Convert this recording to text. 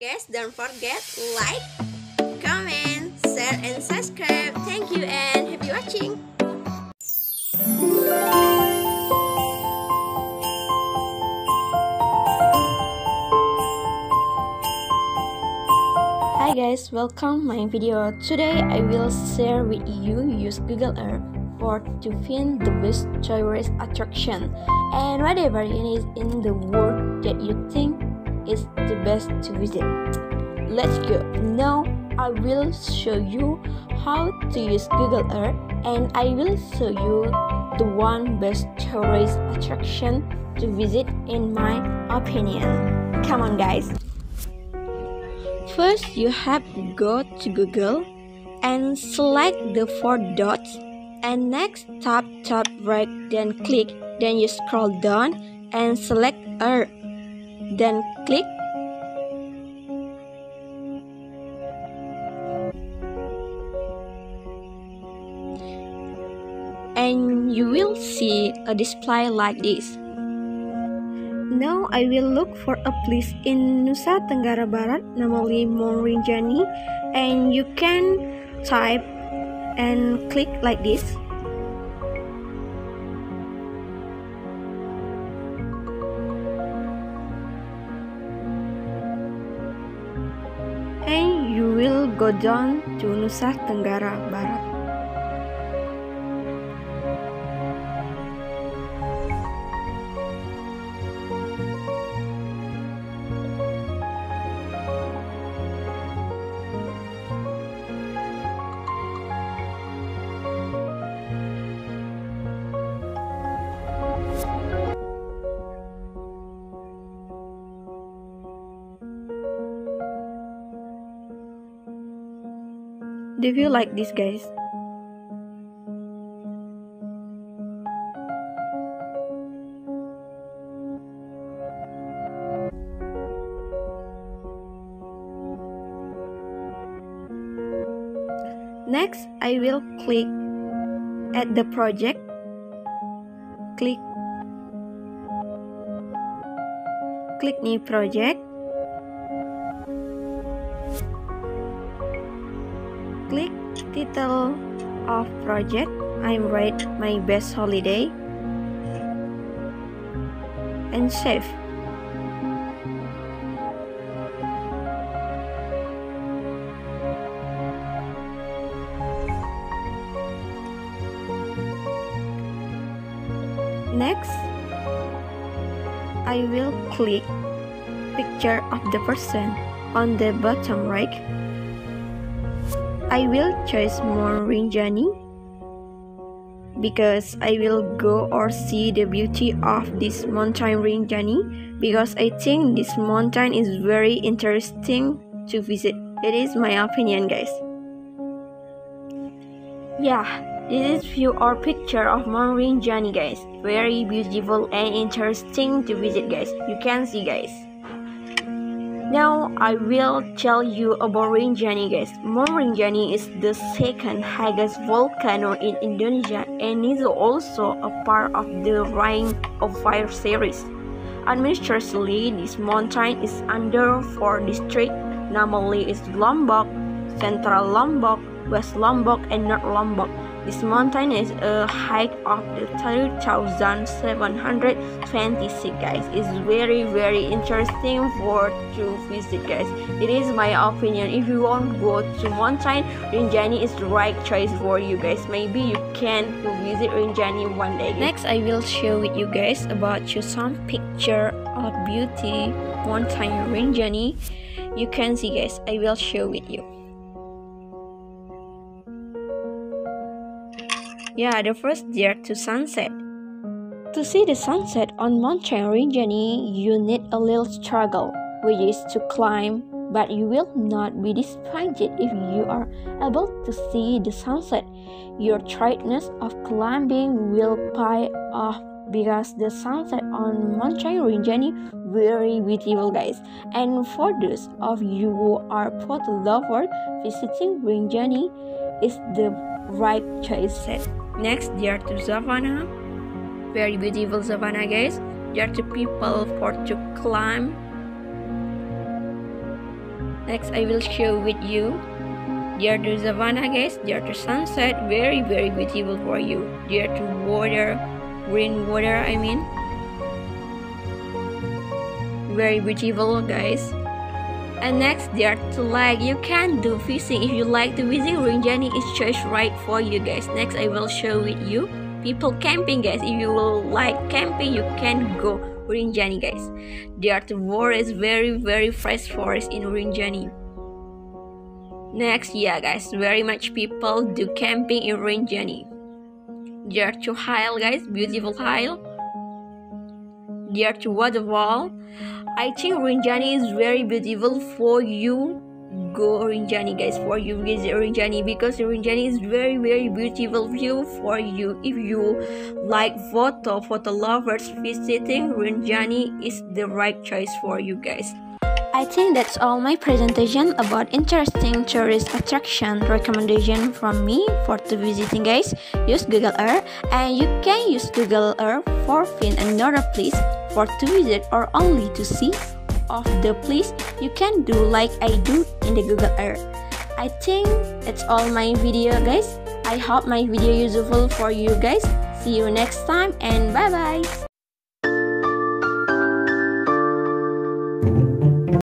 Guys, don't forget like, comment, share, and subscribe. Thank you and happy watching. Hi guys, welcome my video. Today I will share with you use Google Earth for to find the best tourist attraction and whatever it is in the world that you think is the best to visit. Let's go. Now I will show you how to use Google Earth and I will show you the one best tourist attraction to visit in my opinion. Come on guys. First you have to go to Google and select the four dots and next tap top right then click then you scroll down and select Earth then click and you will see a display like this. Now I will look for a place in Nusa Tenggara Barat, namely Morinjani, and you can type and click like this. You will go down to Nusa Tenggara Barat. Do you like this, guys? Next, I will click at the project. Click click new project. Click title of project. I'm write my best holiday and save. Next, I will click picture of the person on the bottom right. I will choose Mount Rinjani because I will go or see the beauty of this mountain Rinjani because I think this mountain is very interesting to visit. It is my opinion guys. Yeah, this is view or picture of Mount Rinjani guys. Very beautiful and interesting to visit guys. You can see guys. Now I will tell you about Rinjani guys. Mount Rinjani is the second highest volcano in Indonesia and is also a part of the Ring of Fire series. Administratively, this mountain is under four districts, namely East Lombok, Central Lombok, West Lombok, and North Lombok. This mountain is a height of 3726 guys. It's very very interesting for to visit guys. It is my opinion. If you want to go to mountain, Rinjani is the right choice for you guys. Maybe you can visit Rinjani one day. Next, I will share with you guys about you some picture of beauty mountain Rinjani. You can see guys. I will share with you. Yeah, the first there to sunset. To see the sunset on Mount Rinjani, you need a little struggle, which is to climb, but you will not be disappointed if you are able to see the sunset. Your tiredness of climbing will pay off because the sunset on Mount Rinjani very beautiful guys and for those of you who are photo lover visiting Rinjani is the right choice next there to savannah. Very beautiful savannah guys. There are two people for to climb. Next I will show with you. Dear to Savannah guys. Dear to sunset. Very very beautiful for you. Dear to water green water I mean. Very beautiful guys and next there to like you can do fishing if you like to visit. Rinjani is just right for you guys. Next I will show with you people camping guys. If you like camping you can go Rinjani guys. There are the forest very very fresh forest in Rinjani next yeah guys very much people do camping in Rinjani there are to hill guys beautiful hill there to waterfall I think Rinjani is very beautiful for you. Go Rinjani guys for you visit Rinjani because Rinjani is very very beautiful view for you. If you like photo photo lovers visiting Rinjani is the right choice for you guys I think that's all my presentation about interesting tourist attraction recommendation from me for to visiting guys. Use Google Earth and you can use Google Earth for find another place for to visit or only to see of the place you can do like I do in the Google Earth. I think that's all my video guys. I hope my video useful for you guys. See you next time and bye bye.